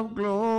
of glory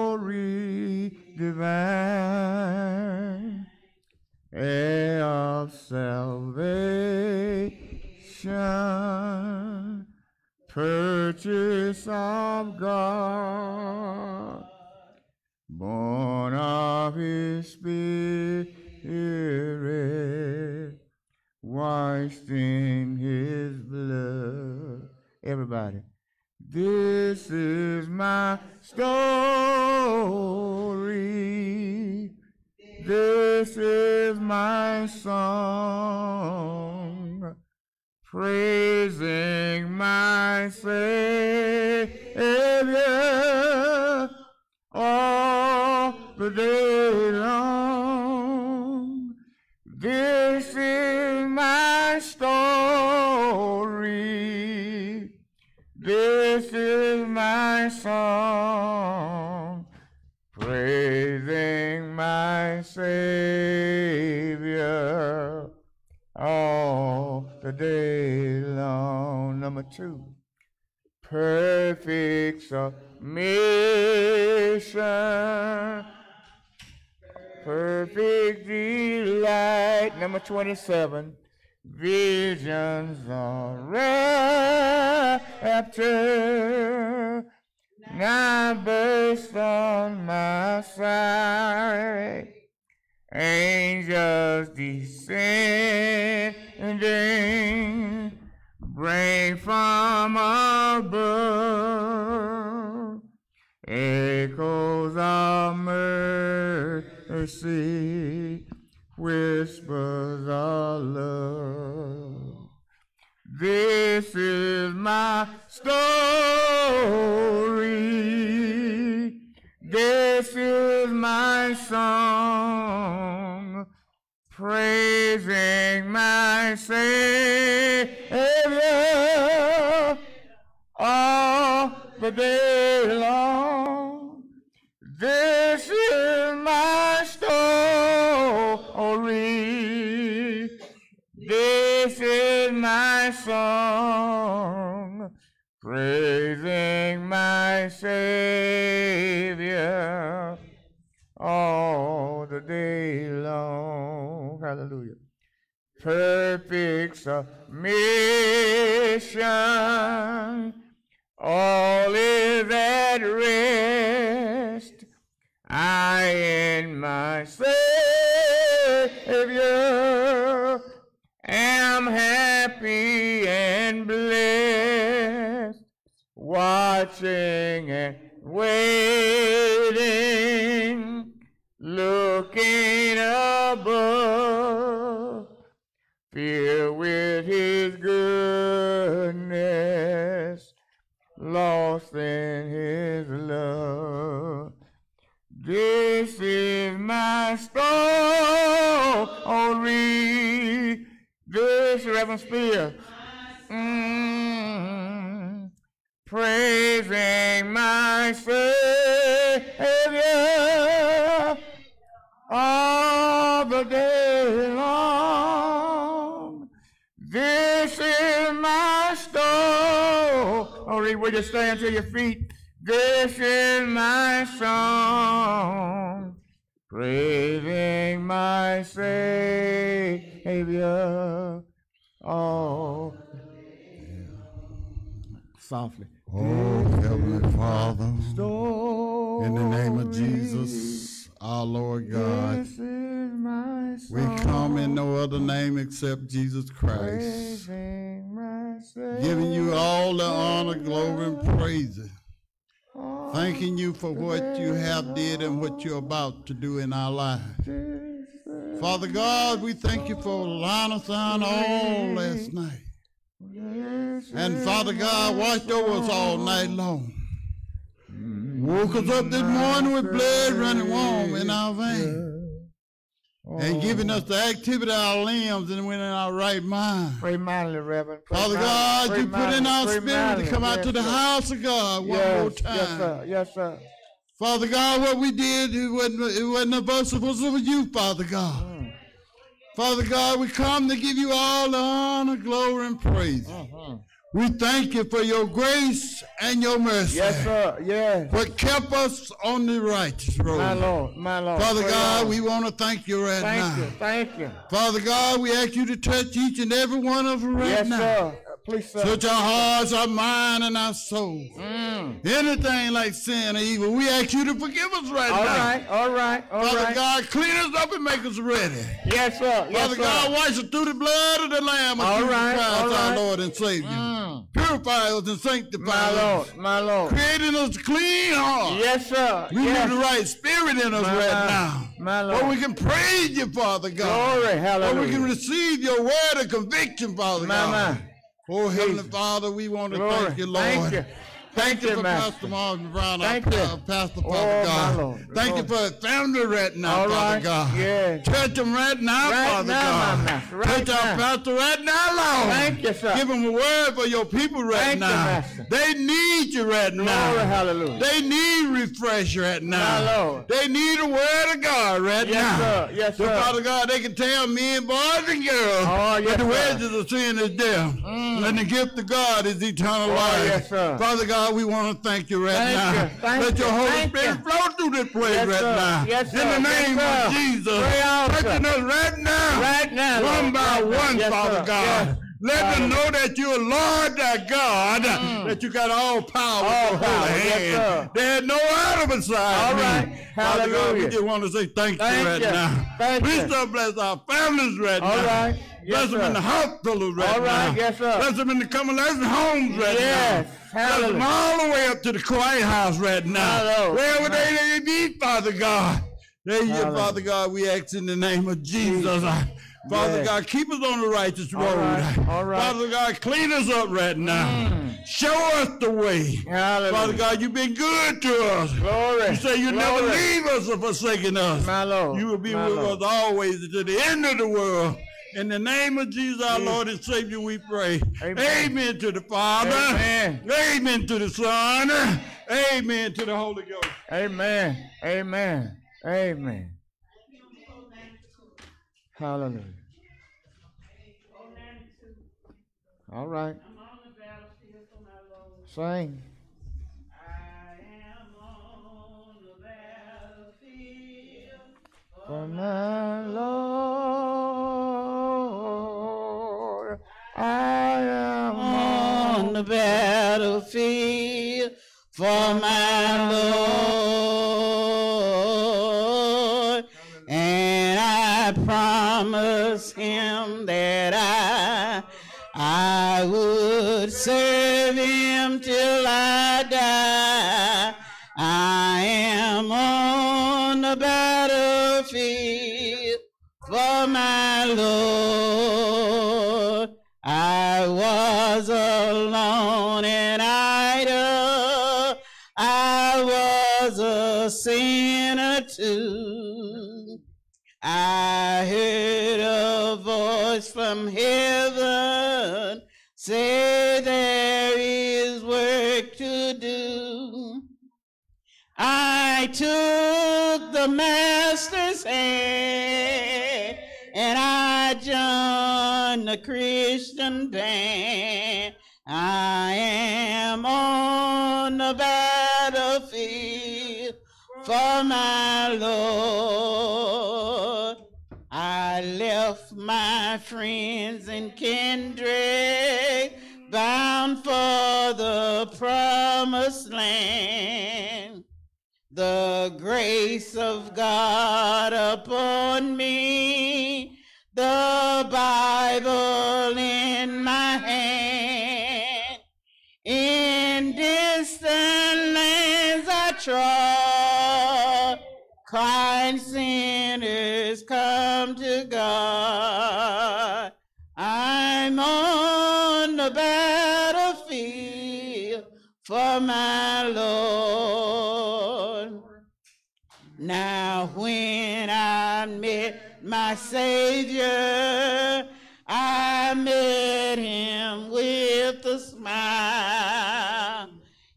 97 This is my story. This is my song, praising my Savior all the day song, praising my Savior all the day long. Hallelujah. Perfect submission, all is at rest. I and my Savior watching and waiting, looking above, filled with His goodness, lost in His love. This is my story. This, Reverend Spear. Mm, praising my Savior all the day long. This is my story. Will you stand to your feet? This is my song, praising my Savior. Oh, softly. Oh, Heavenly Father, in the name of Jesus, our Lord God, This is my we come in no other name except Jesus Christ, praising my Savior. giving you all the honor, glory, and praise. Thanking you for what you have did and what you're about to do in our lives. Father God, we thank you for allowing us on all last night. And Father God, watched over us all night long. Woke us up this morning with blood running warm in our veins. And giving us the activity of our limbs and when in our right mind. Pray mightily, Reverend. Pray Father God, pray you put in our pray spirit to come out Yes, to the house of God one yes, more time. Yes, sir. Yes, sir. Father God, what we did, it wasn't, it wasn't of us, it was of you, Father God. Father God, we come to give you all the honor, glory, and praise. Mhm. We thank you for your grace and your mercy. Yes, sir. Yes. What kept us on the righteous road. My Lord. My Lord. Father Praise God, God. we want to thank you right Thank now. you. Thank you. Father God, we ask you to touch each and every one of us right Yes, now. sir. Please, sir. Touch our hearts, our mind, and our soul. Mm. Anything like sin or evil, we ask you to forgive us right All now. right. All right. All Father right. God, clean us up and make us ready. Yes, sir. Yes, Father sir. God, wash us through the blood of the Lamb of All Jesus right, Christ, all our right. Lord and Savior. Mm. Purify us and sanctify My us. Lord. My Lord. Creating us clean heart. Yes, sir. We yes. need the right spirit in us My right Lord. now. My Where Lord. we can praise you, Father God. Glory. hallelujah. Where we can receive your word of conviction, Father My, God. my. Oh, Heavenly Father, we want to Glory. thank you, Lord. Thank you. Thank you for Master. Pastor Marvin Brown, Thank our you. pa- Pastor, Oh, Father my God. Lord. Thank you for family right now, All Father right. God. Yes. Touch him right now, Right Father now, God. master. Right Touch our pastor right now, Lord. Thank you, sir. Give him a word for your people right Thank you, now. Master. They need you right now. Glory. Hallelujah. They need refresh right now. My Lord. They need a word of God right Yes, now. sir. Yes, so, sir. Father God, they can tell men, boys and girls, Oh, yes, that the wages of sin is death, Mm. and the gift of God is eternal Oh, life. yes, sir. Father God, we want to thank you right Thank now. you. Thank Let your. Holy Thank Spirit you. flow through this place Yes, right sir. now. Yes, In the name sir. of Jesus, touching us right now, Right now, one by Right one, Yes, Father sir. God. Yes. Let them know that you're Lord thy God, mm. that you got all power All in your power. holy Yes, hand. sir. There's no other beside All me. Right. Father God, we just want to say thank, Thank you right you. now. Thank Please you. still bless our families right All now. right. Yes, bless them in the hospitals right All right. now. Yes, sir. Bless them in the convalescent homes right Yes. now. Bless them Hallelujah. all the way up to the quiet house right now. Lord. Wherever they may be, Father God. There you, Hallelujah. Father God, we ask in the name of Jesus. Father Yes. God, keep us on the righteous All road. right. All right. Father God, clean us up right now. Mm. Show us the way. Hallelujah. Father God, you've been good to us. Glory. You say you never leave us or forsaken us. My Lord. You will be My with Lord. us always to the end of the world. In the name of Jesus, our Lord and Savior, we pray. Amen. Amen to the Father. Amen. Amen to the Son. Amen to the Holy Ghost. Amen. Amen. Amen. Hallelujah. All right. Sing. For my Lord, I am on the battlefield for my Lord. I am on the battlefield for my Lord, and I promised him that I I would serve him till I die. The master's hand and I joined the Christian band. I am on the battlefield for my Lord. I left my friends and kindred bound for the promised land. The grace of God upon me, the Bible in my hand. In distant lands I trod, crying sinners come to God. I'm on the battlefield for my Lord. My Savior, I met him with a smile.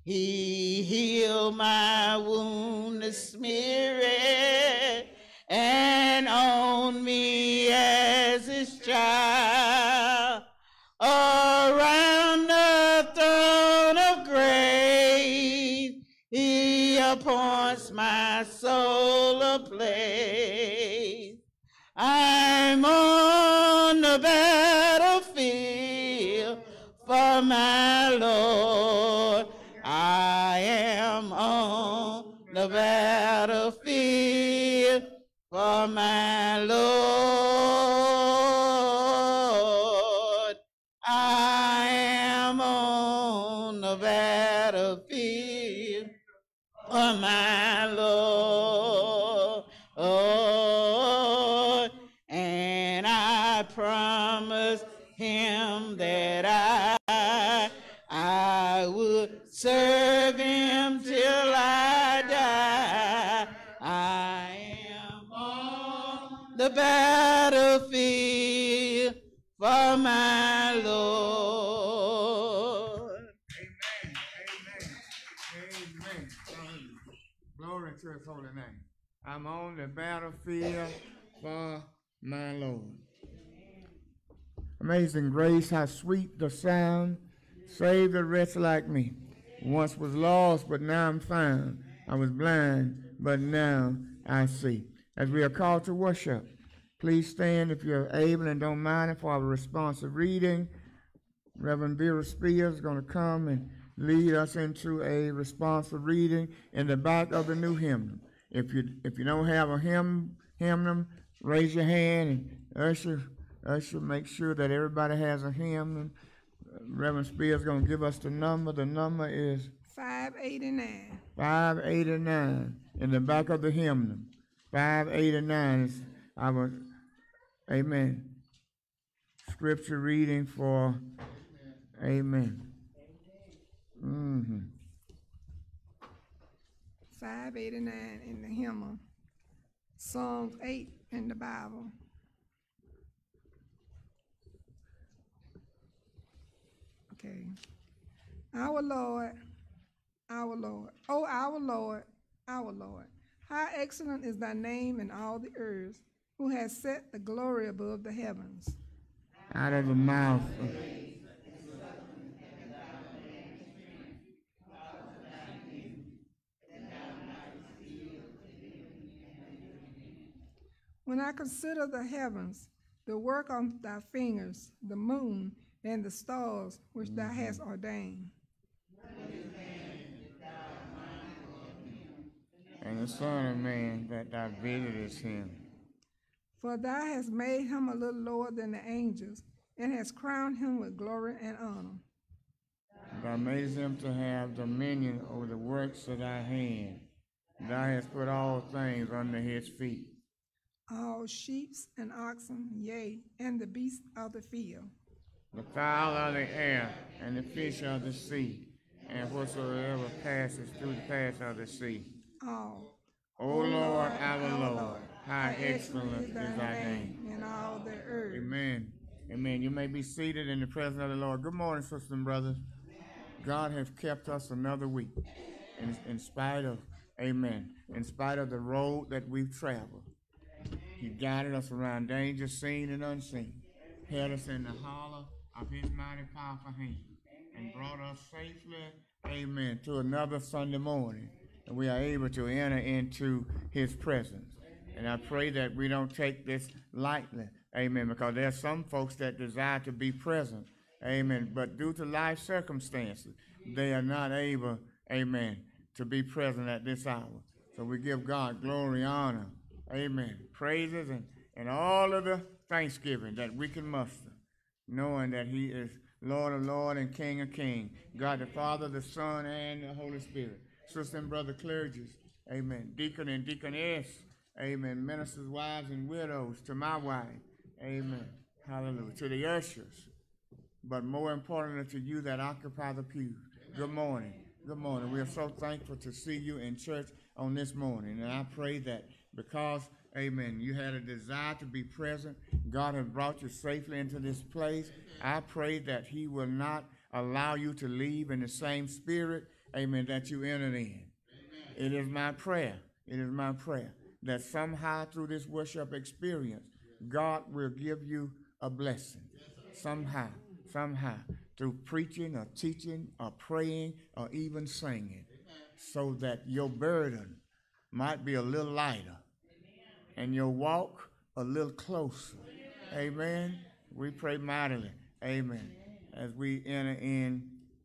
He healed my wounded spirit Amazing grace, how sweet the sound. Saved a wretch like me. Once was lost, but now I'm found. I was blind, but now I see. As we are called to worship, please stand if you're able and don't mind it for our responsive reading. Reverend Vera Spears is going to come and lead us into a responsive reading in the back of the new hymn. If you if you don't have a hymn hymnum, raise your hand and usher usher make sure that everybody has a hymn. Reverend Spears is going to give us the number. The number is 589. 589 in the back of the hymn. 589 is our, amen, scripture reading for, amen. hmm 589 in the hymn. Psalms 8 in the Bible. Okay. Our Lord, our Lord, oh, our Lord, our Lord, how excellent is thy name in all the earth, who has set the glory above the heavens. Out of the mouth of When I consider the heavens, the work of thy fingers, the moon, and the stars which thou mm-hmm. hast ordained. and the Son of Man that thou visitest him. For thou hast made him a little lower than the angels, and hast crowned him with glory and honor. Thou madest him to have dominion over the works of thy hand. Thou hast put all things under his feet. All sheep and oxen, yea, and the beasts of the field, the fowl of the air, and the fish of the sea, and whatsoever passes through the paths of the sea. all. O oh, Lord, our oh, Lord, how excellent is thy name. in all the earth. Amen. Amen. You may be seated in the presence of the Lord. Good morning, sisters and brothers. God has kept us another week. In, in spite of, amen, in spite of the road that we've traveled, He guided us around danger seen and unseen, held us in the hollow of His mighty powerful hand, and brought us safely, amen, to another Sunday morning. And we are able to enter into His presence. And I pray that we don't take this lightly. Amen. Because there's some folks that desire to be present. Amen. But due to life circumstances, they are not able, amen, to be present at this hour. So we give God glory, honor, amen, praises, and, and all of the thanksgiving that we can muster, knowing that He is Lord of Lord and King of King, God the Father, the Son, and the Holy Spirit. Sister and brother clergies, amen, deacon and deaconess, Amen. Ministers, wives, and widows, to my wife. Amen. Hallelujah. To the ushers, but more importantly to you that occupy the pews. Good morning. Good morning. We are so thankful to see you in church on this morning. And I pray that because, amen, you had a desire to be present, God has brought you safely into this place. I pray that He will not allow you to leave in the same spirit, amen, that you entered in. It is my prayer. It is my prayer that somehow through this worship experience, God will give you a blessing. Somehow, somehow, through preaching or teaching or praying or even singing. so that your burden might be a little lighter and your walk a little closer. Amen. We pray mightily. Amen. As we enter in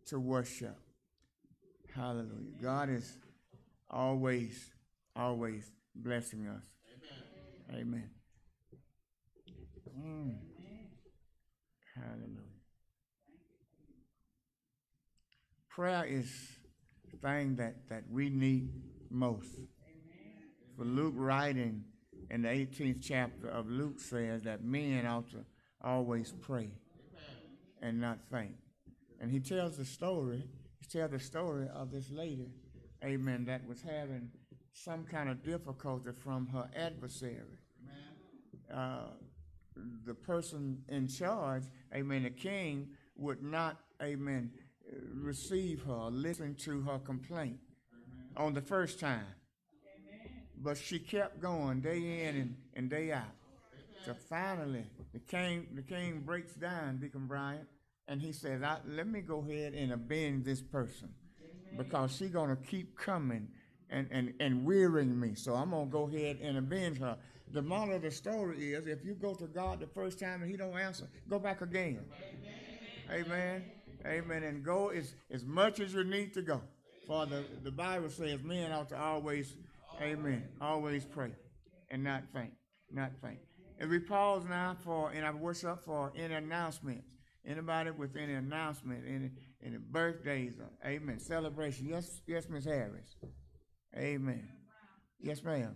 to worship. Hallelujah. God is always, always blessing us. Amen. Mm. Hallelujah. Prayer is the thing that, that we need most. For Luke writing in the 18th chapter of Luke says that men ought to always pray and not faint. And he tells the story, he tells the story of this lady, amen, that was having some kind of difficulty from her adversary. Uh, the person in charge, amen, the king would not, amen, receive her, listen to her complaint on the first time. But she kept going day in and, and day out. So finally, the king, the king breaks down, Deacon Bryant, and he says, I, let me go ahead and avenge this person because she's going to keep coming and, and, and wearying me. So I'm going to go ahead and avenge her. The moral of the story is if you go to God the first time and he don't answer, go back again. Amen. Amen. Amen. And go as, as much as you need to go. For the, the Bible says men ought to always, amen, always pray and not faint, not faint. And we pause now for, and I worship for any announcements. Anybody with any announcement, any, any birthdays, or, amen, celebration. Yes, yes, Miss Harris. Amen. Yes, ma'am.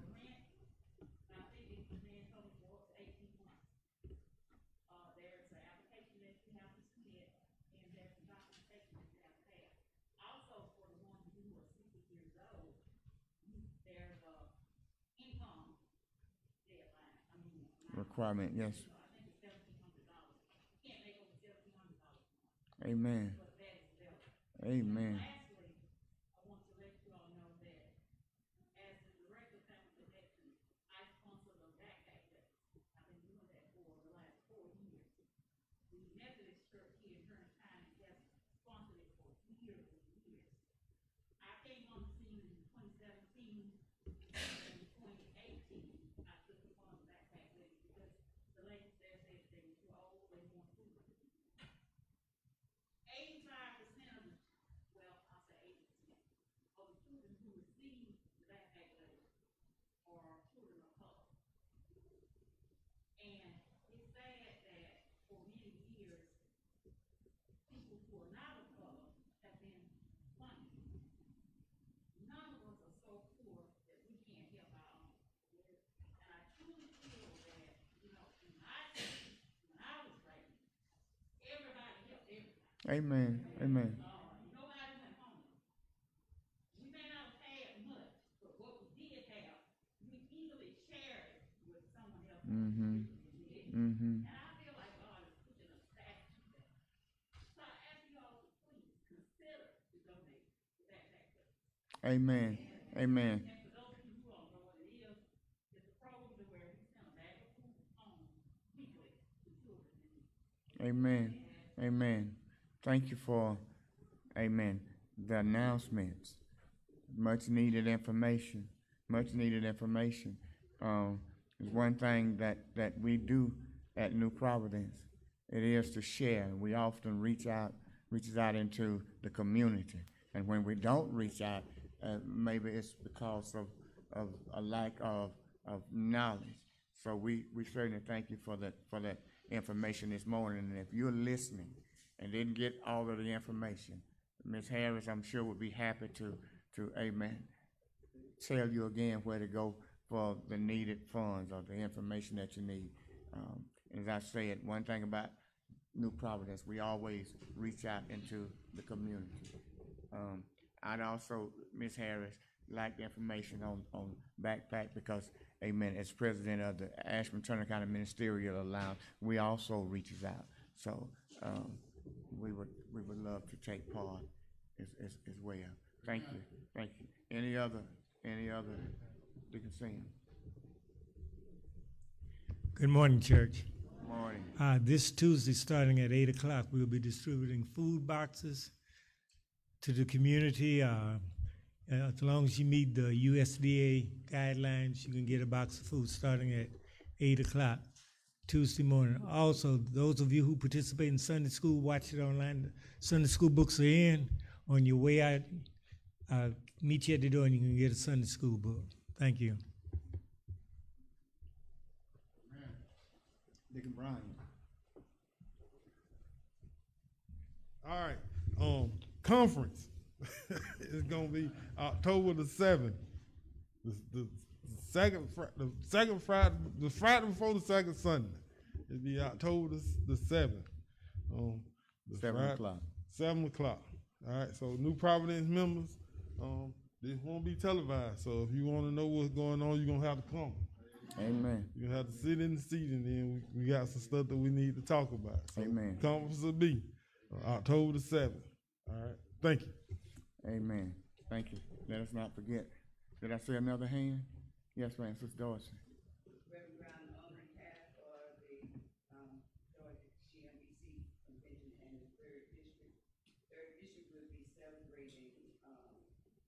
Requirement, yes. Amen. Amen. Amen. Amen. Mm-hmm. Mm-hmm. Amen. Amen. Amen. Amen. Thank you for, amen, the announcements. Much needed information. Much needed information. Um, is one thing that, that we do at New Providence. It is to share. We often reach out, reaches out into the community. And when we don't reach out, uh, maybe it's because of, of a lack of, of knowledge. So we, we certainly thank you for that, for that information this morning. And if you're listening and didn't get all of the information, Ms. Harris, I'm sure would be happy to, to, amen, tell you again where to go for the needed funds or the information that you need. Um, as I said, one thing about New Providence, we always reach out into the community. Um, I'd also, Ms. Harris, like the information on, on backpack because, amen, as president of the Ashburn Turner County Ministerial Alliance, we also reaches out. So, um, we would, we would love to take part as, as, as well. Thank you, thank you. Any other, any other, Deacon Sam? Good morning, church. Morning. Uh, this Tuesday, starting at 8 o'clock, we'll be distributing food boxes to the community. Uh, uh, as long as you meet the USDA guidelines, you can get a box of food starting at 8 o'clock Tuesday morning. Also, those of you who participate in Sunday school, watch it online. Sunday school books are in. On your way out, uh, meet you at the door and you can get a Sunday school book. Thank you. Deacon Brian. All right, um, conference. is gonna be October the seventh. The, the second, the second Friday, the Friday before the second Sunday. It'll be October the, seventh. Um, Seven Friday- o'clock. Seven o'clock. All right, so New Providence members, um, this won't be televised. So if you want to know what's going on, you're gonna have to come. Amen. You're gonna have to sit in the seat, and then we, we got some stuff that we need to talk about. So Amen. Conference will be uh, October the seventh. All right, thank you. Amen. Thank you. Let us not forget. Did I see another hand? Yes, ma'am, Sister Dorsey. Reverend Brown, on behalf of the, um, Georgia GMBC Convention and the third district. Third district will be celebrating, um,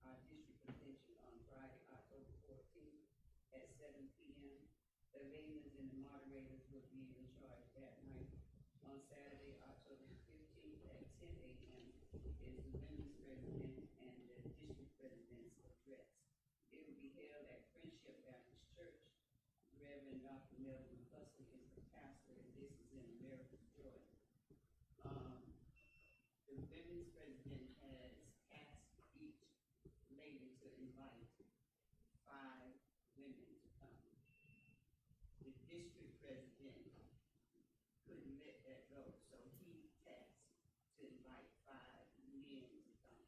our district convention on Friday, October fourteenth at seven P M. The layman's and the moderators will be in charge that night. On Saturday, October fifteenth at ten A M. is the women's president and the district president's address. It will be held at Friendship Baptist Church. Reverend Dr. Melvin Bussey is the pastor, and this is in Americus, Georgia. Um, the women's president has asked each lady to invite five women to come. The district president couldn't let that go, so he tasked to invite five men to come.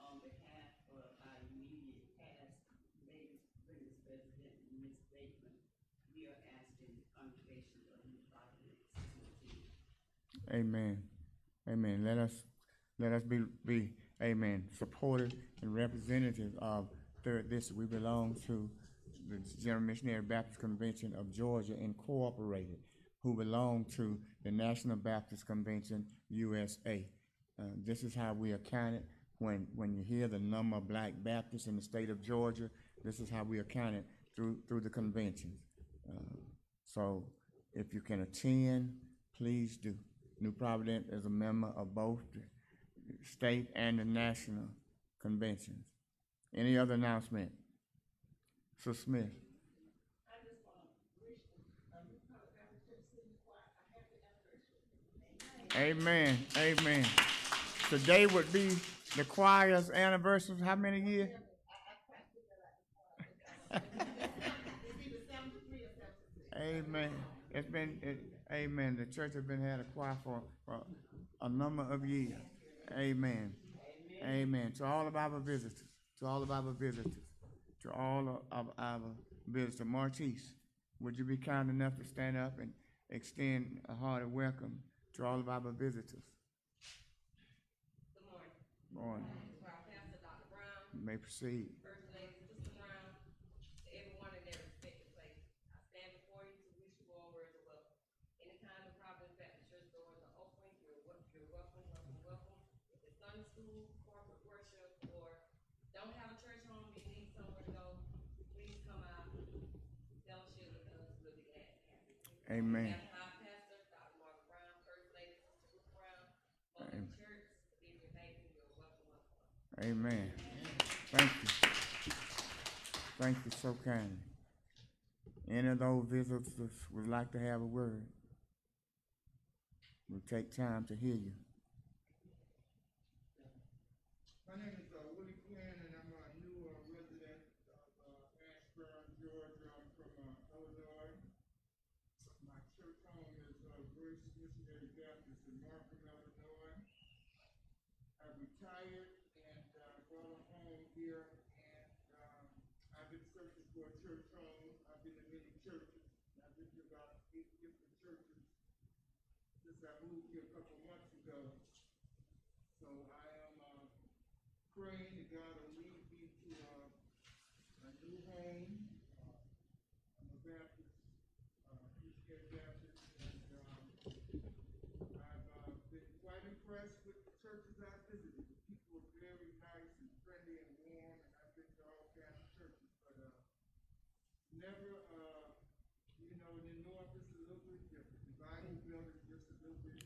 On behalf of our immediate past, ladies, women's president, Ms. Bateman, we are asking the congregation of New Providence to attend. Amen. Amen. Let us, let us be, be, amen, supportive and representative of Third District. We belong to the General Missionary Baptist Convention of Georgia Incorporated, who belong to the National Baptist Convention USA. Uh, this is how we are counted. When, when you hear the number of black Baptists in the state of Georgia, this is how we are counted through, through the conventions. Uh, So if you can attend, please do. New Providence is a member of both the state and the national conventions. Any other announcement? So Smith. Amen, amen. Today would be the choir's anniversary, how many years? Amen. It's been, it, amen. The church has been had a choir for, for a number of years. Amen. Amen. To all of our visitors, to all of our visitors, to all of our visitors. Martise, would you be kind enough to stand up and extend a hearty welcome to all of our visitors? Good morning. Morning. To our pastor, Dr. You may proceed. First Lady, Sister Brown, to everyone in their respective places. I stand before you to wish you all words of welcome. Anytime the Providence Baptist Church doors are open, you're wel- you're welcome, welcome, welcome. If it's Sunday school, corporate worship, or don't have a church home, you need somewhere to go, please come out, fellowship with us, we'll be glad to have you. Amen. We have our pastor, Dr. Mark Brown, First Lady, Sister Ruth Brown, welcome Amen. to church, be your baby, you're welcome, welcome. Amen. Thank you. Thank you so kindly. Any of those visitors would like to have a word? We'll take time to hear you. My name is uh, Willie Quinn, and I'm a new uh, resident of uh, Ashburn, Georgia. I'm from uh, Illinois. My church home is uh, Grace Missionary Baptist in Markham, Illinois. I retired and uh, brought a home here, and um, I've been searching for a church home. I've been to many churches. I've been to about eight different churches moved here a couple months ago. So I am uh, praying that God will lead me to uh, a new home. Uh, I'm a Baptist, uh, Christian Baptist, and um, I've uh, been quite impressed with the churches I've visited. The people are very nice and friendly and warm, and I've been to all kinds of churches, but uh, never, uh, you know, in the north it's a little bit different. The Bible Belt is just a little bit different.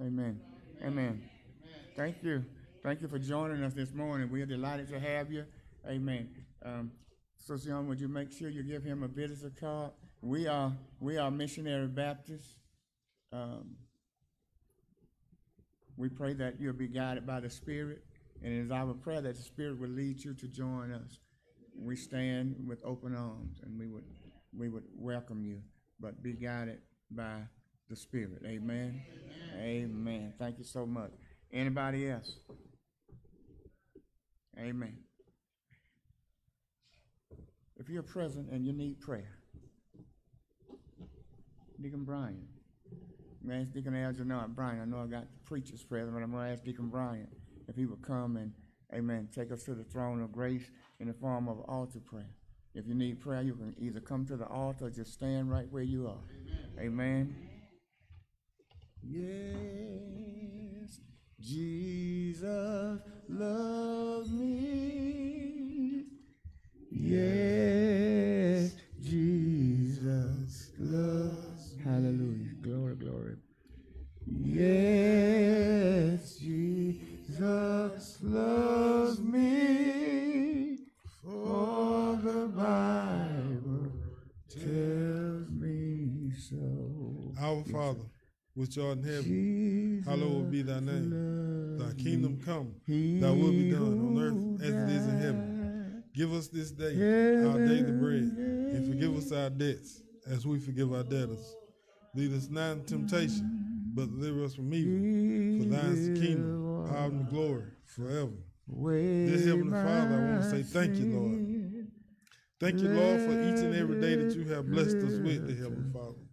Amen. Amen. Thank you. Thank you for joining us this morning. We are delighted to have you. Amen. Um, Sister Young, would you make sure you give him a visitor card? We are we are missionary Baptists. Um, we pray that you'll be guided by the Spirit, and it is our prayer that the Spirit will lead you to join us. We stand with open arms, and we would we would welcome you, but be guided by the Spirit. Amen. Amen. Thank you so much. Anybody else? Amen. If you're present and you need prayer, Deacon Brian. I'm ask Deacon Algernon, Brian, I know I got the preacher's present, but I'm gonna ask Deacon Brian if he would come and, amen, take us to the throne of grace in the form of altar prayer. If you need prayer, you can either come to the altar or just stand right where you are. Amen. Yes, Jesus loves me. Yes, Jesus which art in heaven, hallowed be thy name. Thy kingdom come, thy will be done on earth as it is in heaven. Give us this day our daily bread, and forgive us our debts as we forgive our debtors. Lead us not into temptation, but deliver us from evil. For thine is the kingdom, power, and glory forever. Dear Heavenly Father, I want to say thank you, Lord. Thank you, Lord, for each and every day that you have blessed us with, dear Heavenly Father.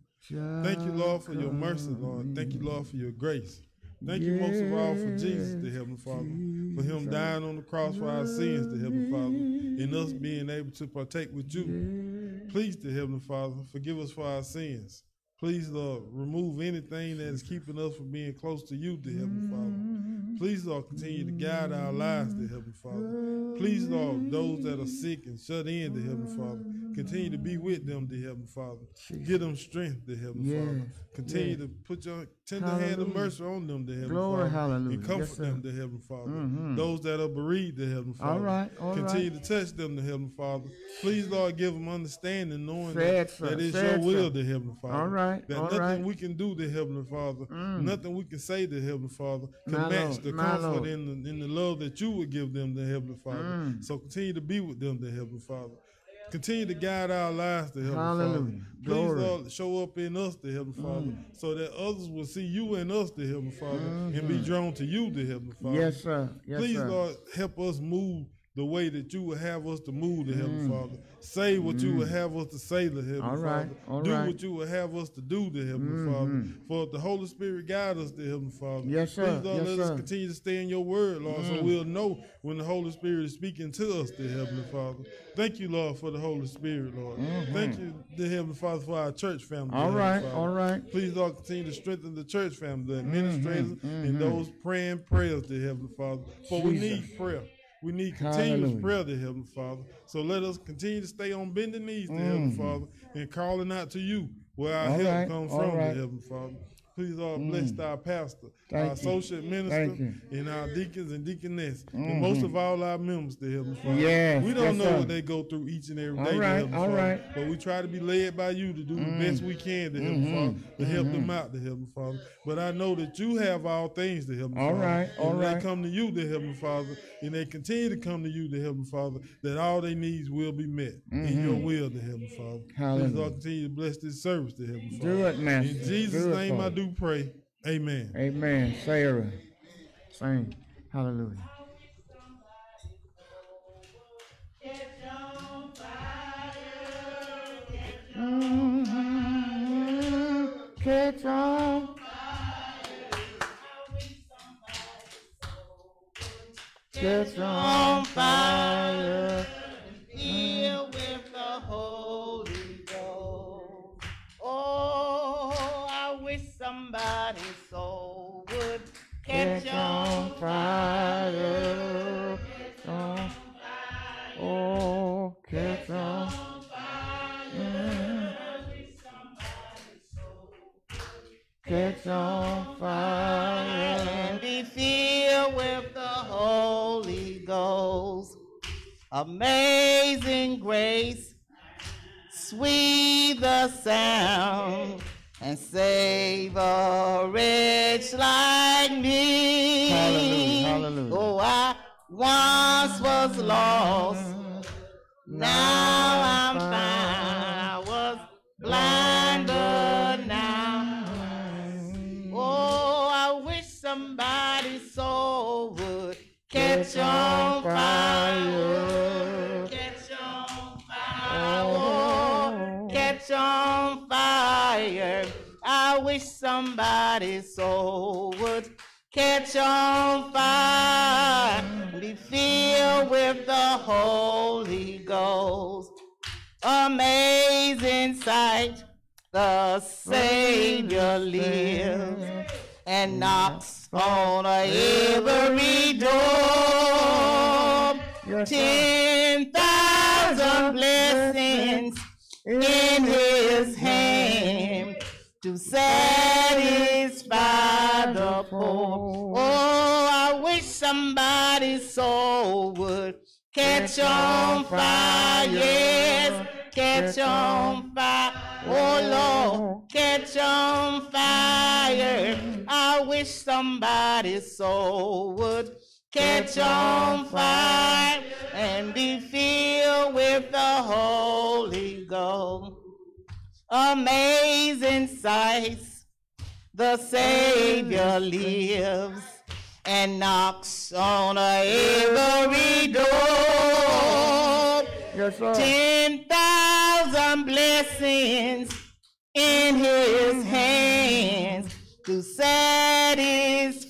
Thank you, Lord, for your mercy, Lord. Thank you, Lord, for your grace. Thank you most of all for Jesus, the Heavenly Father, for him dying on the cross for our sins, the Heavenly Father, and us being able to partake with you. Please, the Heavenly Father, forgive us for our sins. Please, Lord, remove anything that is keeping us from being close to you, the Heavenly Father. Please, Lord, continue to guide our lives, the Heavenly Father. Please, Lord, those that are sick and shut in, the Heavenly Father, continue to be with them, the Heavenly Father. Give them strength, the Heavenly Yes, Father. Continue yes. to put your tender hand of mercy on them, the Heavenly Glory, Father. hallelujah. And comfort Yes, them, the Heavenly Father. Mhm. Those that are bereaved, the Heavenly Father. All right, all Continue right. to touch them, the Heavenly Father. Please, Lord, give them understanding, knowing that, that it's your will, the Heavenly Father. All right, That all nothing right. we can do, the Heavenly Father, Mm. nothing we can say, the Heavenly Father, can My match Lord, the comfort and the, and the love that you would give them, the Heavenly Father. Mm. So continue to be with them, the Heavenly Father. Continue to guide our lives, the Heavenly Hallelujah. Father. Please. Lord, show up in us, the Heavenly Father, mm. so that others will see you in us, the Heavenly Father, and be mm-hmm. drawn to you, the Heavenly Father. Yes, sir. Yes, Please, sir. Lord, help us move the way that you would have us to move, the Heavenly Father. Say what you would have us to say, to Heavenly Mm. All right, Father. all do right. what you would have us to do, to Heavenly Father. For the Holy Spirit guide us, to Heavenly Father. Yes, sir. Please, Lord, Yes, let sir. Mm. us continue to stay in your word, Lord, so we'll know when the Holy Spirit is speaking to us, the Heavenly Father. Thank you, Lord, for the Holy Spirit, Lord. Thank you, the Heavenly Father, for our church family. Mm-hmm. All right, all right. Please, Lord, continue to strengthen the church family, the Mm-hmm, administrators, and those praying prayers, to Heavenly Father. For we need prayer. We need continuous Hallelujah. prayer, to Heavenly Father. So let us continue to stay on bending knees, to Heavenly Father, and calling out to you where our. All help right, comes all from, right. Mm. to Heavenly Father. Please, Lord, bless our pastor, Thank our associate minister, you. Mm-hmm. and our deacons and deaconess, and most of all our members, to Heavenly Father. Yes, we don't yes, know sir. what they go through each and every All day, to right, all Father. right. Mm. But we try to be led by you to do the best we can, to Heavenly Mm-hmm. Father, to help them out, to Heavenly Father. But I know that you have all things, to Heavenly All Father. right, all and right. they come to you, the Heavenly Father, and they continue to come to you, the Heavenly Father, that all their needs will be met in your will, the Heavenly Father. Please, Mm-hmm. Lord, continue to bless this service, the Heavenly Father. Do it, Master. In Jesus' name I Father. do pray. Amen. Amen. Sarah. Sing. Hallelujah. Mhm. Catch on. Fire. Catch on fire. Filled with the Holy somebody's soul would catch Catch on on fire. On. Oh, catch on. Mm. Catch on fire. and be filled with the Holy Ghost. Amazing grace, sweet the sound, and save a wretch like me. Hallelujah, hallelujah. Oh, I once was lost, now I'm found. I was blind, but now. Oh, I wish somebody's soul would catch on fire. Somebody's soul would catch on fire. Be filled with the Holy Ghost. Amazing sight. The Savior lives and knocks on every door. Ten thousand blessings in his hand to satisfy the poor. Oh, I wish somebody's soul would catch on fire. Yes, catch on fire. Oh Lord, catch on fire. I wish somebody's soul would catch on fire and be filled with the Holy Ghost. Amazing sights, the Savior lives and knocks on every door. Yes, sir. Ten thousand blessings in his hands to satisfy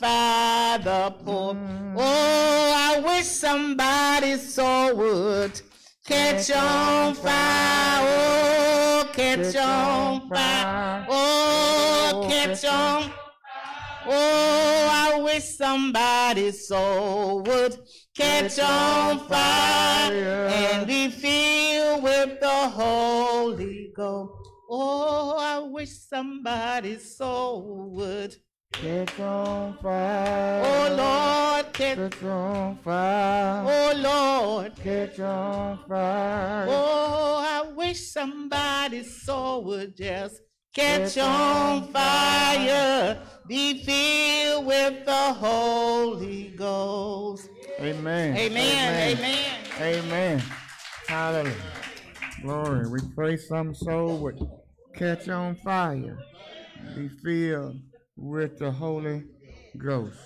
the poor. Mm. Oh, I wish somebody soul would catch on fire. Catch on fire. Oh, catch on. Oh, I wish somebody's soul would catch on fire and be filled with the Holy Ghost. Oh, I wish somebody's soul would. Catch on fire. Oh, Lord, catch. Catch on fire. Oh, Lord. Catch on fire. Oh, I wish somebody's soul would just catch on fire, be filled with the Holy Ghost. Amen. Amen, amen. Amen. Hallelujah. Glory. We pray some soul would catch on fire, be filled with the Holy Ghost.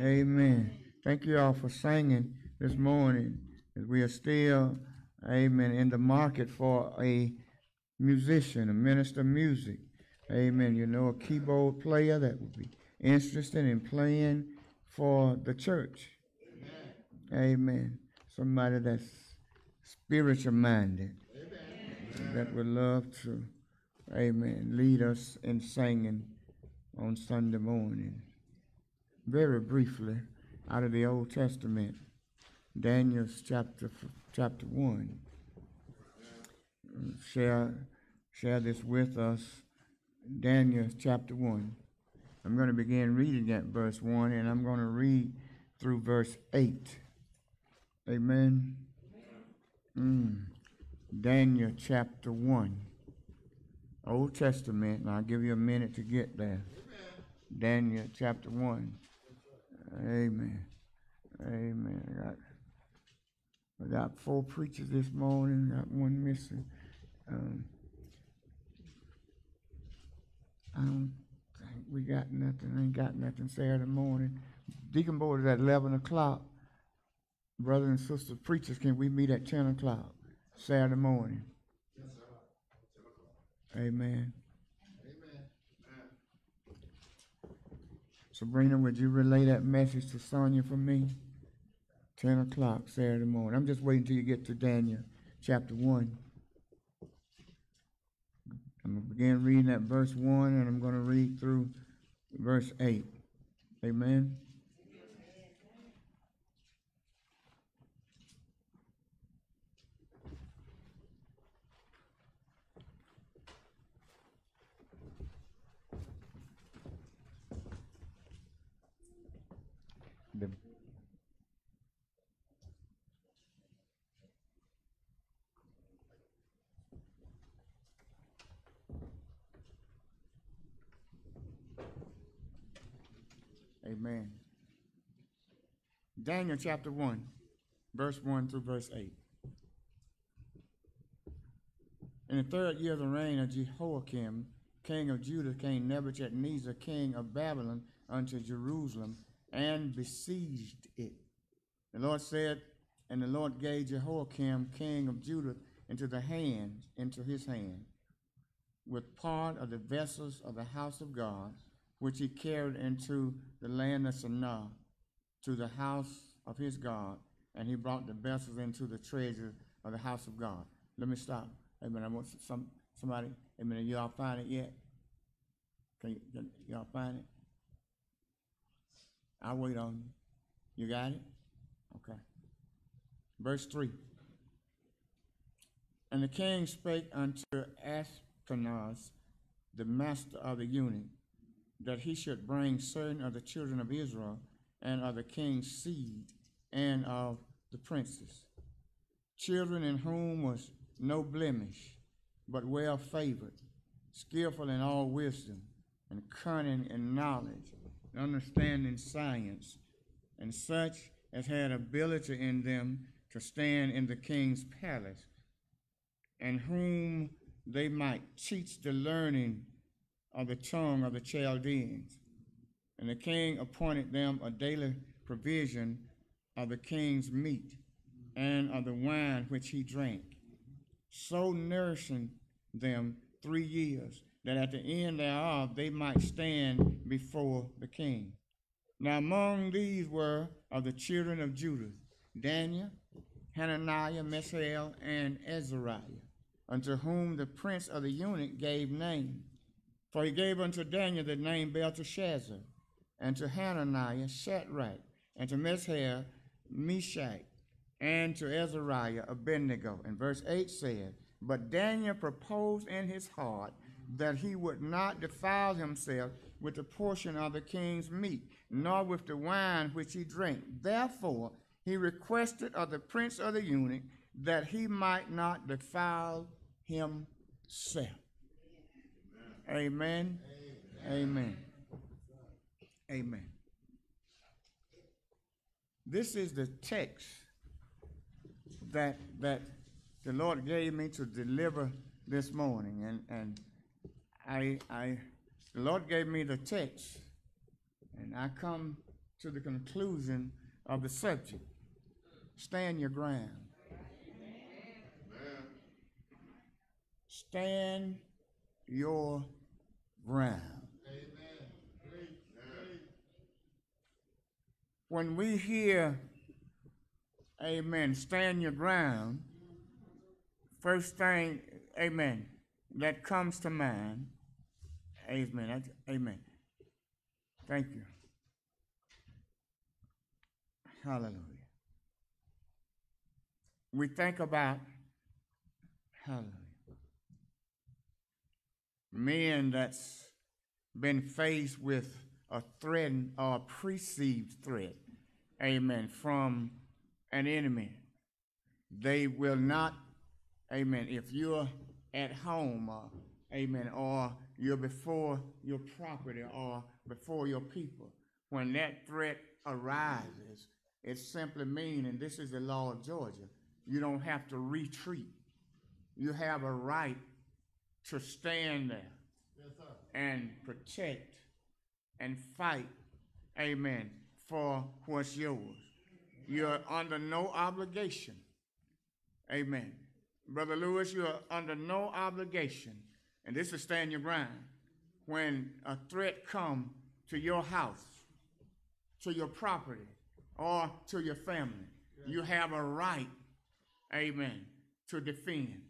Amen. Thank you all for singing this morning is we are still, amen, in the market for a musician, a minister of music. Amen. You know, a keyboard player that would be interested in playing for the church. Amen. Amen. Somebody that's spiritual minded. Amen. That would love to, amen, lead us in singing on Sunday morning. Very briefly, out of the Old Testament, Daniel's chapter chapter one. Share share this with us. Daniel chapter one. I'm going to begin reading at verse one, and I'm going to read through verse eight. Amen. Mm. Daniel chapter one. Old Testament, and I'll give you a minute to get there. Daniel chapter 1. Amen. Amen. I got, four preachers this morning, got one missing. Um, I don't think we got nothing. Ain't got nothing Saturday morning. Deacon board is at 11 o'clock. Brothers and sisters, preachers, can we meet at 10 o'clock Saturday morning? Yes, sir. Amen. Sabrina, would you relay that message to Sonia for me? 10 o'clock Saturday morning. I'm just waiting till you get to Daniel chapter 1. I'm going to begin reading at verse 1 and I'm going to read through verse 8. Amen. The Amen. Daniel chapter 1, verse 1 through verse 8. In the third year of the reign of Jehoiakim, king of Judah, came Nebuchadnezzar, king of Babylon, unto Jerusalem and besieged it. The Lord said, and the Lord gave Jehoiakim, king of Judah, into the hand, into his hand, with part of the vessels of the house of God, which he carried into the land of Shinar, to the house of his God, and he brought the vessels into the treasure of the house of God. Let me stop. Amen. I want some somebody. Amen. Y'all find it yet? Can, y'all find it? I'll wait on you. You got it? Okay. Verse 3. And the king spake unto Ashpenaz, the master of the eunuch, that he should bring certain of the children of Israel and of the king's seed and of the princes, children in whom was no blemish, but well favored, skillful in all wisdom, and cunning in knowledge, and understanding science, and such as had ability in them to stand in the king's palace, and whom they might teach the learning of the tongue of the Chaldeans. And the king appointed them a daily provision of the king's meat and of the wine which he drank, so nourishing them three years, that at the end thereof they might stand before the king. Now among these were of the children of Judah Daniel, Hananiah, Mishael, and Azariah, unto whom the prince of the eunuch gave name. For he gave unto Daniel the name Belteshazzar, and to Hananiah Shadrach, and to Mishael Meshach, and to Azariah Abednego. And verse 8 said, But Daniel proposed in his heart that he would not defile himself with the portion of the king's meat, nor with the wine which he drank. Therefore, he requested of the prince of the eunuch that he might not defile himself. Amen. Amen. Amen. This is the text that that the Lord gave me to deliver this morning, and and I I the Lord gave me the text, and I come to the conclusion of the subject. stand your ground. Stand your ground. Amen. When we hear, amen, stand your ground, first thing, amen, that comes to mind, amen, amen. Thank you. Hallelujah. We think about, hallelujah, men that's been faced with a threat or a perceived threat, amen, from an enemy. They will not, amen, if you're at home, or, amen, or you're before your property or before your people, when that threat arises, it simply means, and this is the law of Georgia, you don't have to retreat. You have a right to stand there and protect and fight, amen, for what's yours. You're under no obligation. Amen. Brother Lewis, you're under no obligation, and this is stand your ground. When a threat come to your house, to your property, or to your family, you have a right, amen, to defend.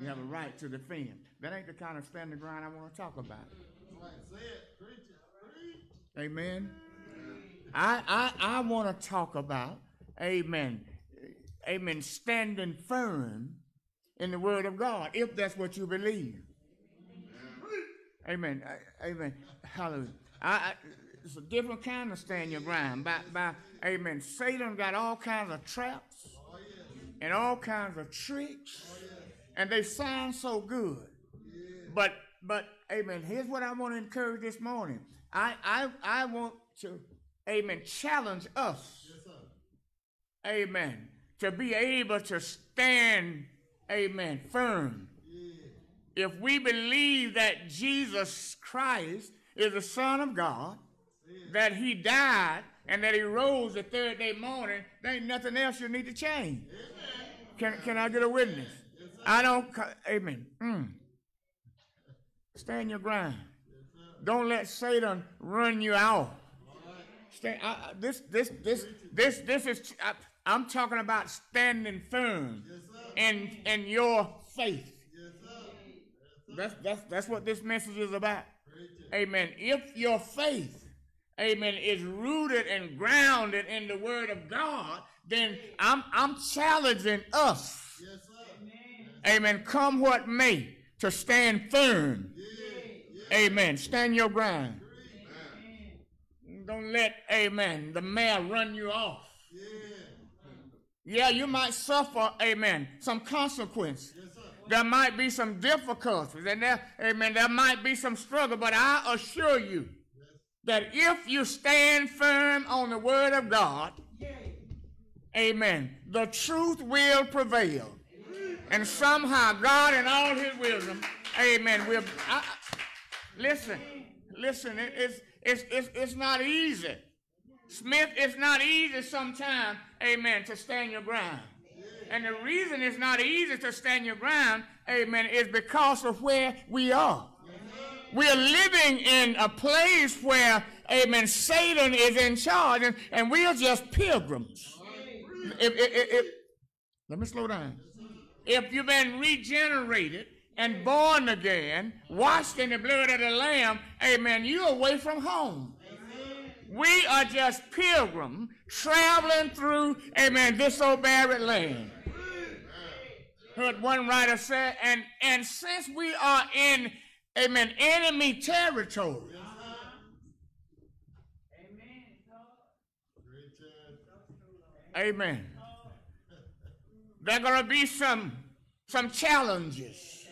You have a right to defend. That ain't the kind of stand the ground I want to talk about. Amen. I I, I want to talk about, amen, amen, standing firm in the word of God, if that's what you believe. Amen. Amen. Hallelujah. I, I, it's a different kind of stand your ground. By, by, amen. Satan got all kinds of traps and all kinds of tricks, and they sound so good. But, but, amen. Here's what I want to encourage this morning. I, I, I want to, amen, challenge us, amen, to be able to stand, amen, firm. If we believe that Jesus Christ is the Son of God, that He died and that He rose the third day morning, there ain't nothing else you need to change. Can, can I get a witness? I don't, amen. Mm. Stand your ground. Don't let Satan run you out. Stand, I, this, this, this, this, this is. I, I'm talking about standing firm in in your faith. That's that's that's what this message is about. Amen. If your faith, amen, is rooted and grounded in the Word of God, then I'm I'm challenging us. Amen. Come what may, to stand firm. Amen. Stand your ground. Don't let, amen, the mare run you off. Yeah, you might suffer, amen, some consequence. There might be some difficulties, and there, amen, there might be some struggle, but I assure you that if you stand firm on the word of God, amen, the truth will prevail. And somehow God in all his wisdom, amen, will, I, listen, listen, it, it's, it's, it's, it's not easy. Smith, it's not easy sometimes, amen, to stand your ground. And the reason it's not easy to stand your ground, amen, is because of where we are. We are living in a place where, amen, Satan is in charge, and, and we are just pilgrims. If, if, if, let me slow down. If you've been regenerated and born again, washed in the blood of the Lamb, amen, you're away from home. We are just pilgrims traveling through, amen, this old barren land. Heard one writer say, and, and since we are in, amen, enemy territory, Amen. amen, there are going to be some, some challenges.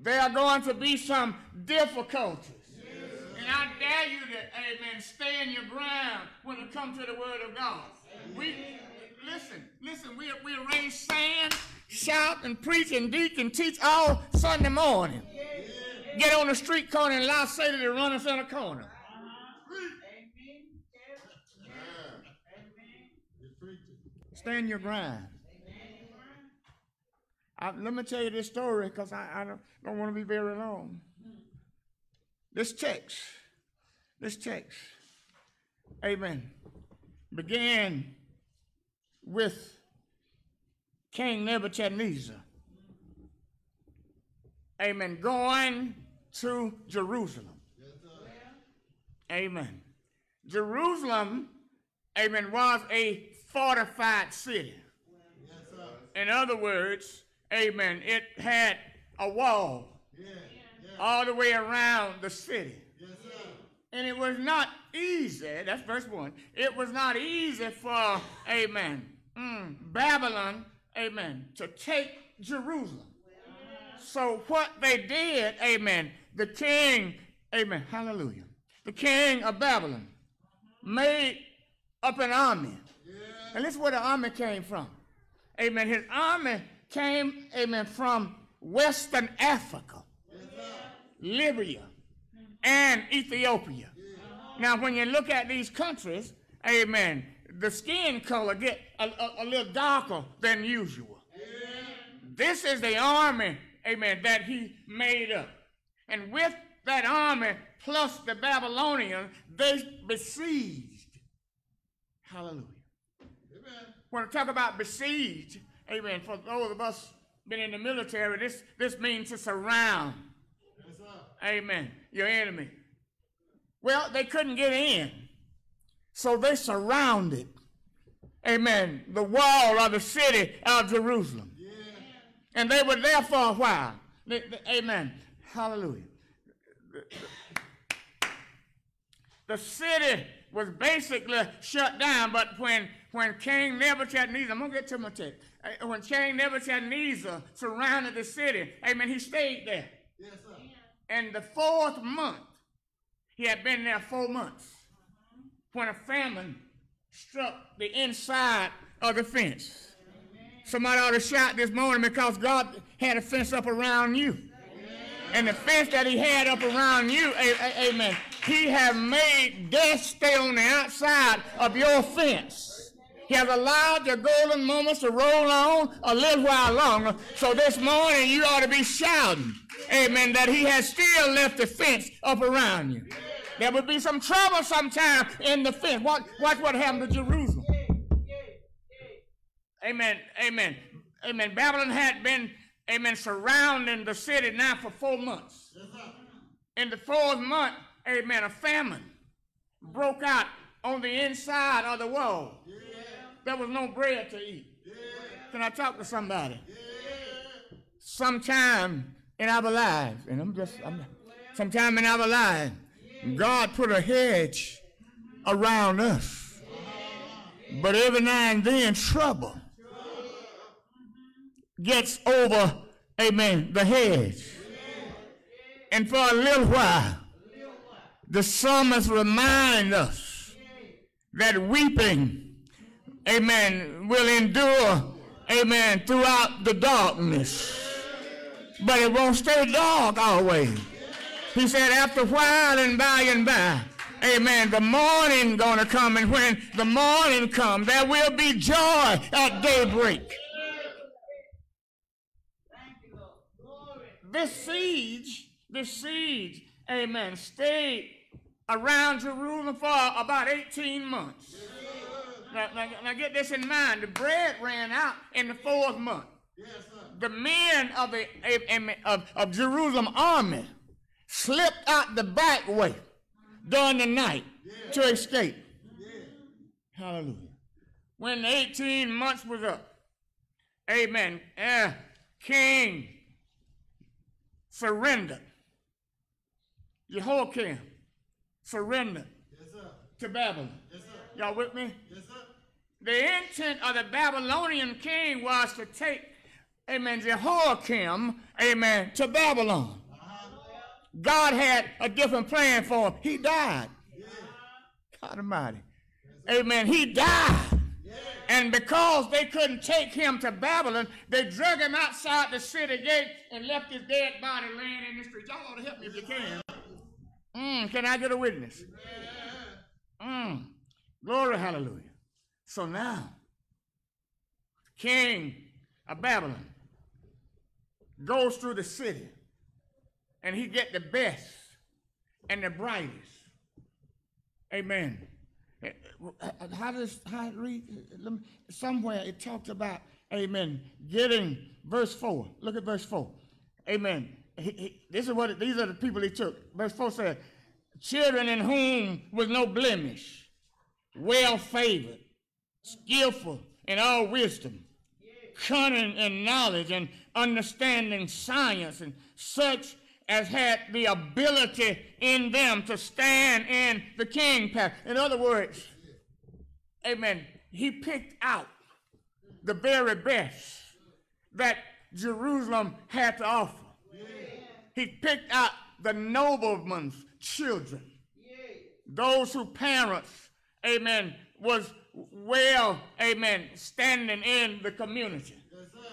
There are going to be some difficulties. And I dare you to, amen, stay in your ground when it comes to the word of God. We listen, listen, we we raise sand, shout and preach and deacon teach all Sunday morning. Get on the street corner and allow Satan to run us in a corner. Stand your ground. I, let me tell you this story because I, I don't, don't want to be very long. This text, this text, amen, began with King Nebuchadnezzar, amen, going to Jerusalem. Amen. Jerusalem, amen, was a fortified city. In other words, amen, it had a wall all the way around the city. And it was not easy, that's verse 1. It was not easy for, amen, mm, Babylon, amen, to take Jerusalem. So what they did, amen, the king, amen, hallelujah, the king of Babylon made up an army. And this is where the army came from. Amen. His army came, amen, from Western Africa, Libya, and Ethiopia. Now, when you look at these countries, amen, the skin color get a, a, a little darker than usual. This is the army, amen, that he made up. And with that army plus the Babylonians, they besieged. Hallelujah. When I talk about besieged, amen, for those of us been in the military, this, this means to surround. Amen. Your enemy. Well, they couldn't get in. So they surrounded, amen, the wall of the city of Jerusalem. Yeah. And they were there for a while. They- they- amen. Hallelujah. The city was basically shut down, but when, when King Nebuchadnezzar, I'm going to get to my text. Uh, When King Nebuchadnezzar surrounded the city, amen, he stayed there. And the fourth month, he had been there four months, when a famine struck the inside of the fence. Somebody ought to shout this morning because God had a fence up around you. And the fence that he had up around you, amen, he have made death stay on the outside of your fence. He has allowed your golden moments to roll on a little while longer. So this morning you ought to be shouting, amen, that he has still left the fence up around you. There would be some trouble sometime in the fence. Watch, watch what happened to Jerusalem. Amen. Amen. Amen. Babylon had been, amen, surrounding the city now for four months. In the fourth month, amen, a famine broke out on the inside of the wall. There was no bread to eat. Can I talk to somebody? Sometime in our lives, and I'm just, I'm, sometime in our lives, God put a hedge around us. But every now and then, trouble gets over, amen, the hedge. And for a little while, the psalmist remind us that weeping, amen, will endure, amen, throughout the darkness. But it won't stay dark always. He said, after a while and by and by, amen, the morning gonna come, and when the morning come, there will be joy at daybreak. This siege, this siege, amen, stayed around Jerusalem for about 18 months. Now, now, now get this in mind. The bread ran out in the fourth month. The men of the of, of Jerusalem army slipped out the back way during the night to escape. Hallelujah. When the 18 months was up, amen, uh, King surrendered. Jehoiakim surrendered to Babylon. Y'all with me? The intent of the Babylonian king was to take, amen, Jehoiakim, amen, to Babylon. God had a different plan for him. He died. God Almighty. Amen. He died. And because they couldn't take him to Babylon, they drug him outside the city gate and left his dead body laying in the street. Y'all ought to help me if you can. Mm, can I get a witness? Mm. Glory, hallelujah. So now, king of Babylon, goes through the city, and he get the best and the brightest. Amen. How does how it read? Somewhere it talked about, amen, getting verse 4. Look at verse 4. Amen. He, he, this is what these are the people he took. Verse 4 said, Children in whom was no blemish, well favored, skillful in all wisdom, cunning in knowledge and understanding science, and such as had the ability in them to stand in the king path. In other words, amen, he picked out the very best that Jerusalem had to offer. He picked out the nobleman's children, those whose parents, amen, was well, amen, standing in the community.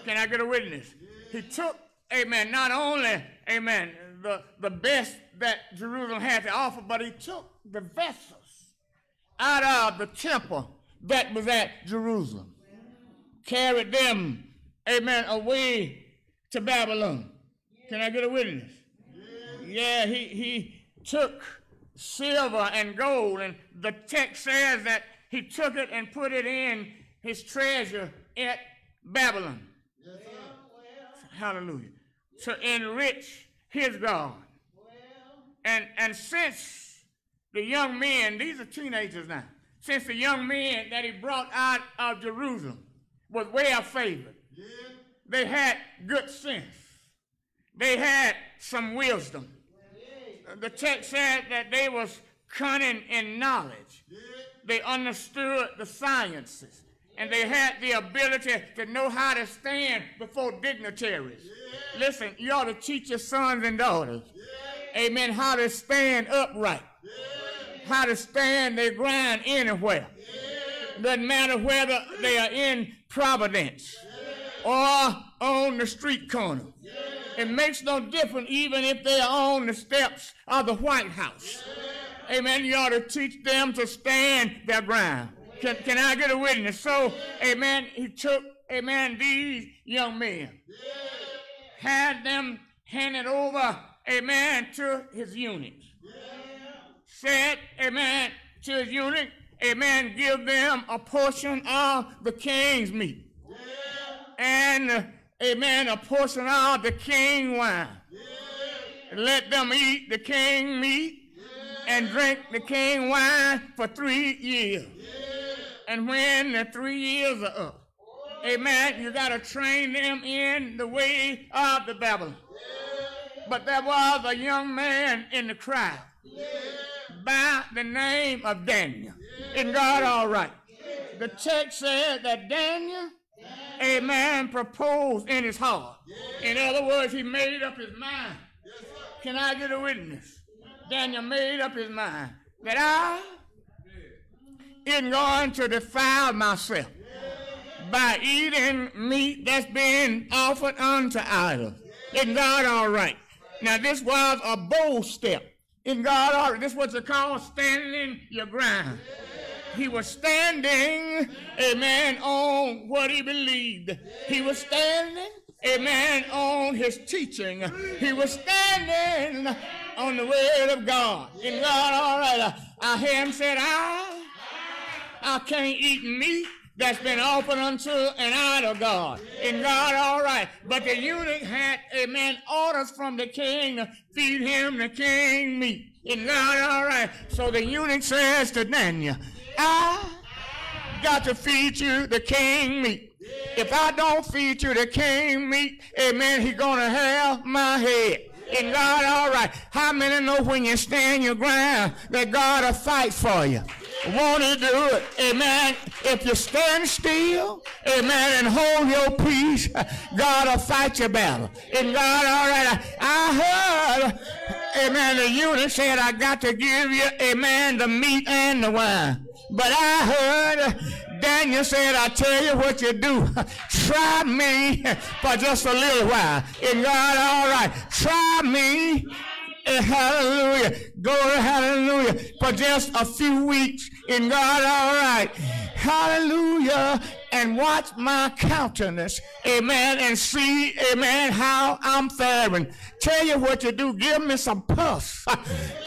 Can I get a witness? He took, amen, not only, amen, the, the best that Jerusalem had to offer, but he took the vessels out of the temple that was at Jerusalem, carried them, amen, away to Babylon. Can I get a witness? Yeah, he, he took silver and gold, and the text says that he took it and put it in his treasure at Babylon. Yes, Hallelujah. To enrich his God. And, and since the young men, these are teenagers now, since the young men that he brought out of Jerusalem was well favored, yeah. they had good sense, they had some wisdom. The text said that they was cunning in knowledge. Yeah. They understood the sciences and they had the ability to know how to stand before dignitaries. Yeah. Listen, you ought to teach your sons and daughters, yeah. amen, how to stand upright, yeah. how to stand their ground anywhere. Doesn't matter whether they are in Providence or on the street corner. It makes no difference even if they are on the steps of the White House. Amen. You ought to teach them to stand their ground. Can, can I get a witness? So, amen, he took, amen, these young men, had them handed over, amen, to his eunuchs. Said, amen, to his eunuch, amen, give them a portion of the king's meat. And, amen, a portion of the king wine. Let them eat the king meat and drink the king wine for three years. And when the three years are up, amen, you got to train them in the way of the Babylon. But there was a young man in the crowd by the name of Daniel. Isn't God all right? The text said that Daniel, amen, proposed in his heart. In other words, he made up his mind. Can I get a witness? Daniel made up his mind that I isn't going to defile myself by eating meat that's been offered unto idols. Isn't God all right? Now, this was a bold step. In God all right? This was a call standing your ground. He was standing, amen, on what he believed. He was standing, amen, on his teaching. He was standing on the word of God. In God all right? Uh, I hear him said, I I can't eat meat that's been offered unto an idol God. In God, all right. But the eunuch had, amen, orders from the king to feed him the king meat. In God, all right. So the eunuch says to Daniel, I got to feed you the king meat. If I don't feed you the king meat, amen, he's going to have my head. In God, all right. How many know when you stand your ground that God will fight for you? want to do it. Amen. If you stand still, amen, and hold your peace, God will fight your battle. In God, all right. I heard, amen, the eunuch said, I got to give you, amen, the meat and the wine. But I heard Daniel said, I tell you what you do. Try me for just a little while. In God, all right. Try me Eh, hallelujah. Glory, hallelujah. For just a few weeks in God, all right. Hallelujah. And watch my countenance. Amen. And see, amen, how I'm faring. Tell you what you do. Give me some pulse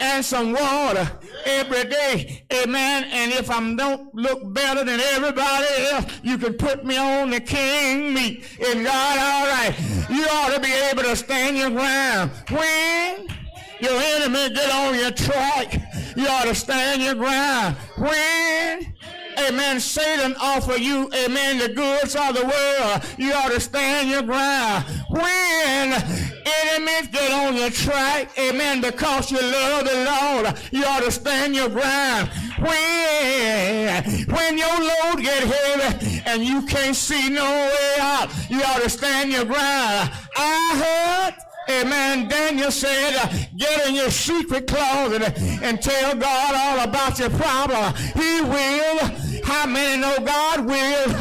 and some water every day. Amen. And if I don't look better than everybody else, you can put me on the king meat. In God, all right. You ought to be able to stand your ground. When your enemy get on your track, you ought to stand your ground. When Amen. Satan offer you, amen, the goods of the world. You ought to stand your ground. When enemies get on your track, amen, because you love the Lord, you ought to stand your ground. When, when your load get heavy and you can't see no way out, you ought to stand your ground. I heard Amen. Daniel said, get in your secret closet and tell God all about your problem. He will. How many know God will?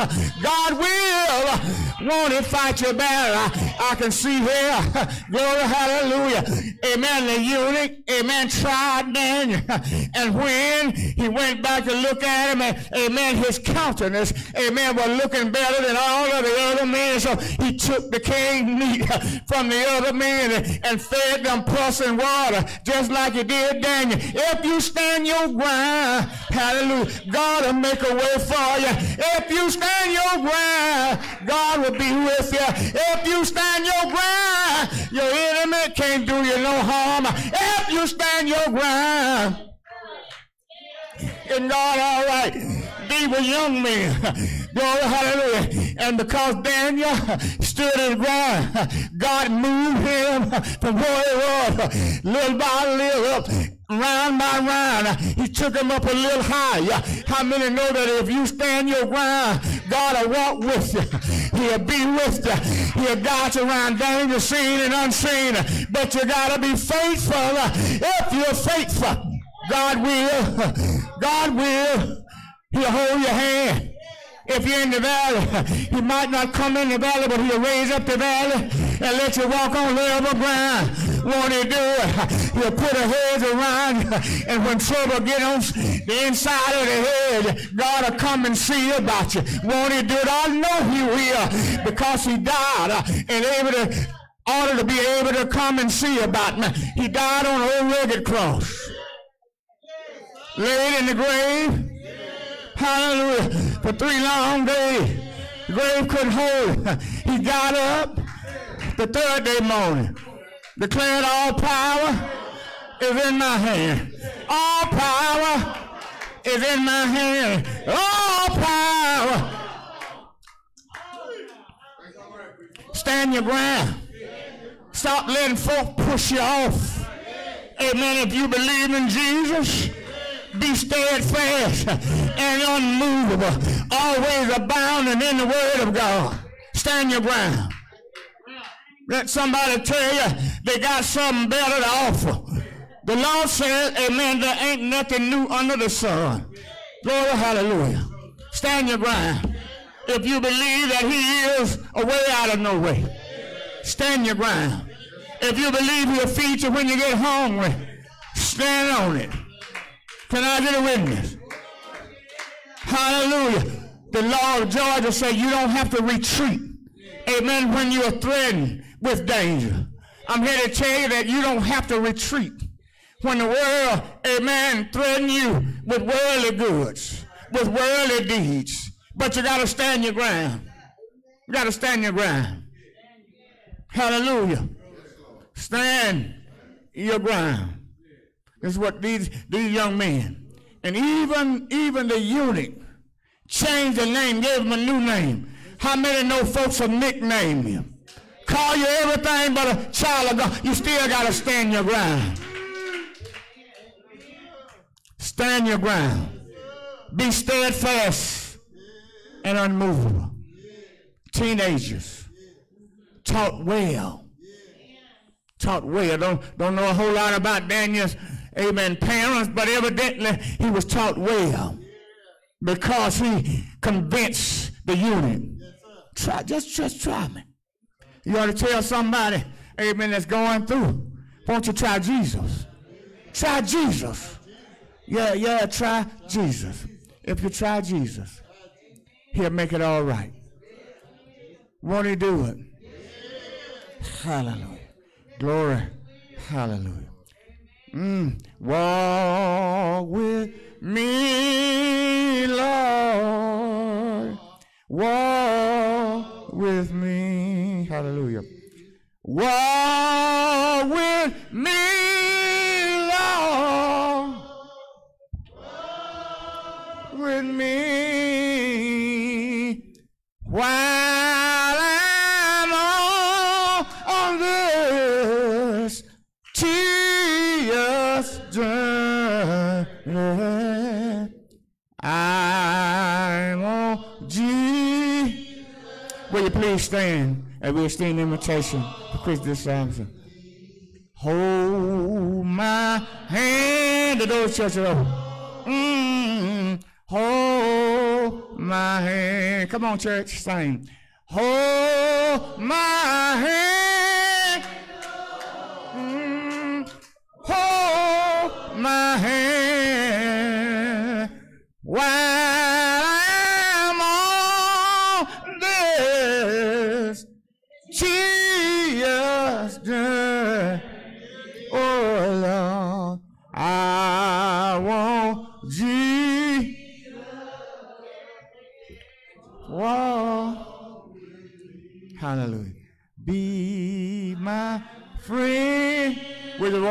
God will won't he fight your battle? I, I can see here. Glory, hallelujah. Amen. The eunuch, amen, tried Daniel. And when he went back to look at him, amen, his countenance, amen, was looking better than all of the other men. So he took the king meat from the other men and fed them pulse and water, just like he did Daniel. If you stand your ground, hallelujah, God will make a way for you. If you stand your ground, God will be with you. If you stand your ground, your enemy can't do you no harm. If you stand your ground, in God, all right. These were young men. Glory, hallelujah. And because Daniel stood his ground, God moved him from where he was, little by little, round by round. He took him up a little higher. How many know that if you stand your ground, God will walk with you. He'll be with you. He'll guide you around danger seen and unseen. But you got to be faithful. If you're faithful, God will. God will. He'll hold your hand. If you're in the valley, he might not come in the valley, but he'll raise up the valley and let you walk on level ground. Won't he do it? He'll put a hedge around. And when trouble get on the inside of the hedge, God will come and see about you. Won't he do it? I know he will because he died and able to order to be able to come and see about me. He died on old rugged cross. Laid in the grave Hallelujah. For three long days. The grave couldn't hold. He got up the third day morning. Declared all power is in my hand. All power is in my hand. All power. Stand your ground. Stop letting folk push you off. Amen. If you believe in Jesus, be steadfast and unmovable, always abounding in the word of God. Stand your ground. Let somebody tell you they got something better to offer. The Lord says, Amen, there ain't nothing new under the sun. Glory, hallelujah. Stand your ground. If you believe that He is a way out of no way, stand your ground. If you believe He'll feed you when you get hungry, stand on it. Can I get a witness? Hallelujah. The law of Georgia said you don't have to retreat. Amen. When you are threatened with danger. I'm here to tell you that you don't have to retreat. When the world, amen, threaten you with worldly goods, with worldly deeds. But you got to stand your ground. You got to stand your ground. Hallelujah. Stand your ground. This is what these, these young men, and even, even the eunuch, changed the name, gave him a new name. How many know folks will nickname you? Call you everything but a child of God. You still got to stand your ground. Stand your ground. Be steadfast and unmovable. Teenagers, taught well. Taught well. Don't, don't know a whole lot about Daniel's amen, parents, but evidently he was taught well because he convinced the eunuch. Try, just, just try me. You ought to tell somebody, amen, that's going through. Won't you try Jesus? Try Jesus. Yeah, yeah, try Jesus. If you try Jesus, he'll make it all right. Won't he do it? Hallelujah. Glory. Hallelujah. Mm. Walk with me, Lord. Walk with me. Hallelujah. Walk with me, please stand and we'll stand invitation for Christmas Samson. Hold my hand. The door church are open. Mm, hold my hand. Come on, church, sing. Hold my hand. Mm, hold my hand while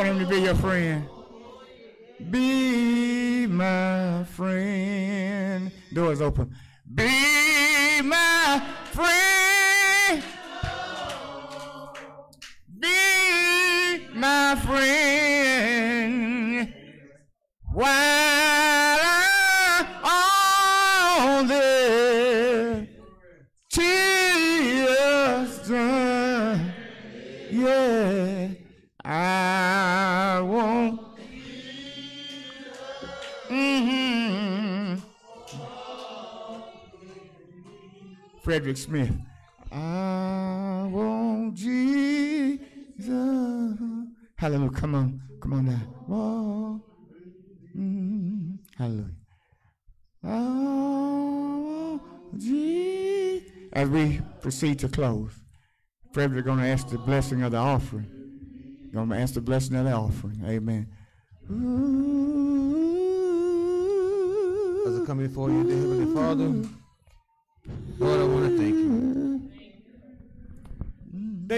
want him to be your friend. Be my friend. Doors open. Be my friend. Frederick Smith. I want Jesus. Hallelujah. Come on. Come on now. Whoa. Mm, hallelujah. Oh, Jesus. As we proceed to close, Frederick going to ask the blessing of the offering. Going to ask the blessing of the offering. Amen. As I come before you, dear Heavenly Father,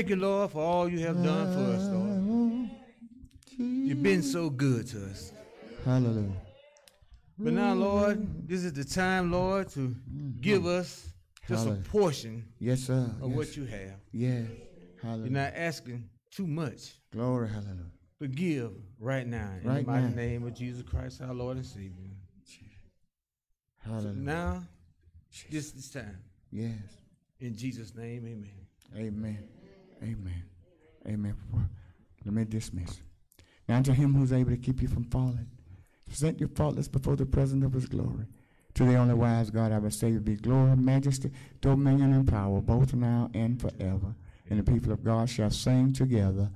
Thank you, Lord, for all you have done for us, Lord. You've been so good to us. Hallelujah. But now, Lord, this is the time, Lord, to give us just a portion Yes, sir. of yes. what you have. Yes. Hallelujah. You're not asking too much, Glory. Hallelujah. but give right now in Right the mighty now. name of Jesus Christ, our Lord and Savior. So Hallelujah. now, this this time, Yes. in Jesus' name, Amen. Amen. Amen. Amen. Let me dismiss. Now unto him who's able to keep you from falling, present you faultless before the presence of his glory. To the only wise God, our Savior, be glory, majesty, dominion, and power, both now and forever. And the people of God shall sing together.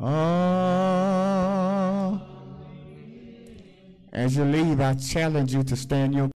Oh, as you leave, I challenge you to stand your